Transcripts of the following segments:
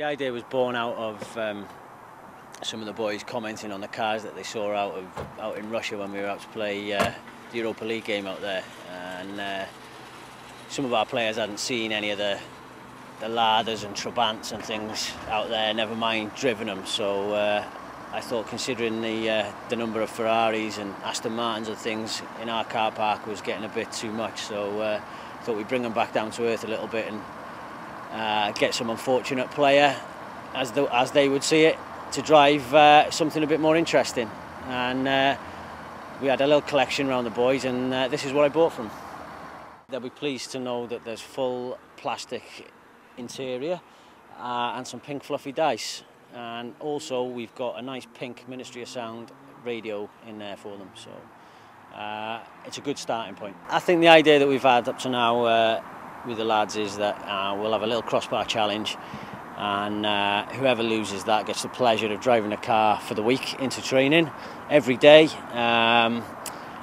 The idea was born out of um, some of the boys commenting on the cars that they saw out of out in Russia when we were out to play uh, the Europa League game out there, and uh, some of our players hadn't seen any of the the Ladas and trabants and things out there. Never mind driven them. So uh, I thought, considering the uh, the number of Ferraris and Aston Martins and things in our car park was getting a bit too much. So uh, I thought we'd bring them back down to earth a little bit and uh, get some unfortunate player, as the, as they would see it, to drive uh, something a bit more interesting. And uh, we had a little collection around the boys, and uh, this is what I bought from. They'll be pleased to know that there's full plastic interior uh, and some pink fluffy dice. And also we've got a nice pink Ministry of Sound radio in there for them. So uh, it's a good starting point. I think the idea that we've had up to now uh, with the lads is that uh, we'll have a little crossbar challenge and uh, whoever loses that gets the pleasure of driving a car for the week into training every day. Um,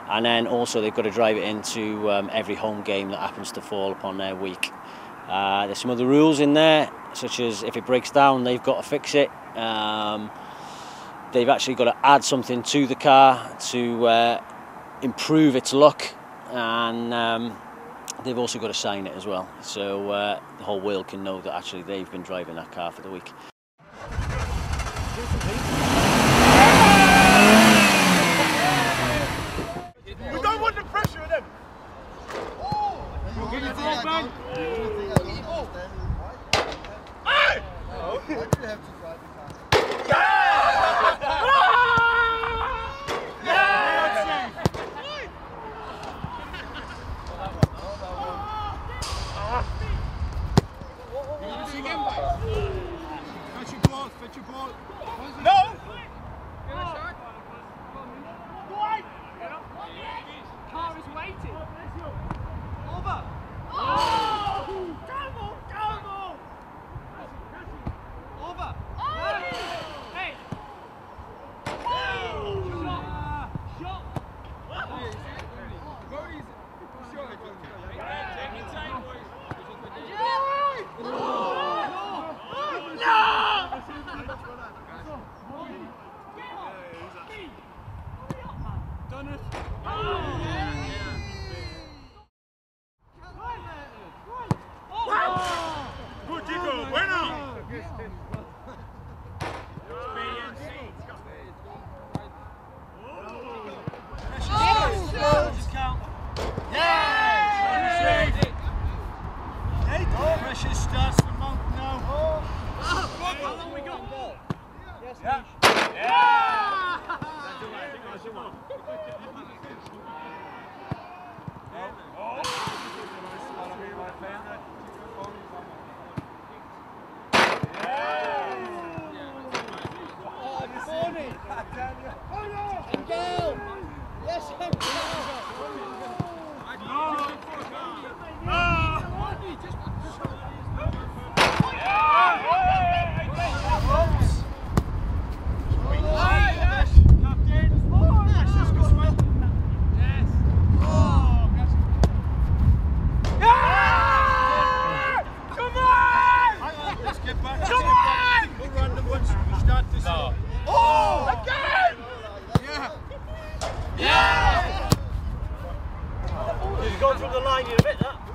and then also they've got to drive it into um, every home game that happens to fall upon their week. Uh, there's some other rules in there, such as if it breaks down, they've got to fix it. Um, they've actually got to add something to the car to uh, improve its look, and um, they've also got to sign it as well. So uh, the whole world can know that actually they've been driving that car for the week. You don't want the pressure of them. Get it back, man. Hey! Why gone through the line, you're a bit that.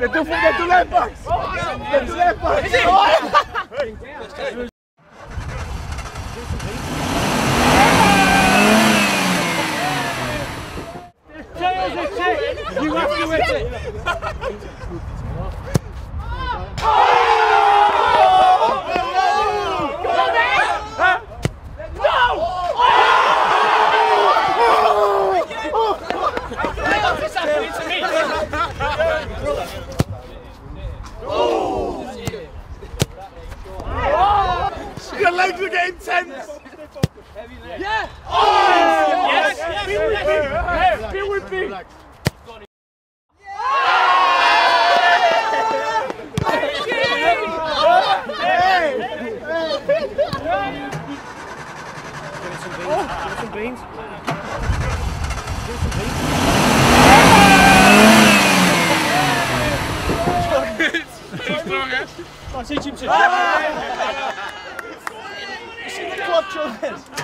De tout, de tout l'impact. De tout l'impact. You have to win it! Your legs are getting intense. Yeah. Oh! Yes. yes. Be with me. Be with me. Some beans. Give some beans. Chocolate. Let's eat some chips special events.